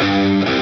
Música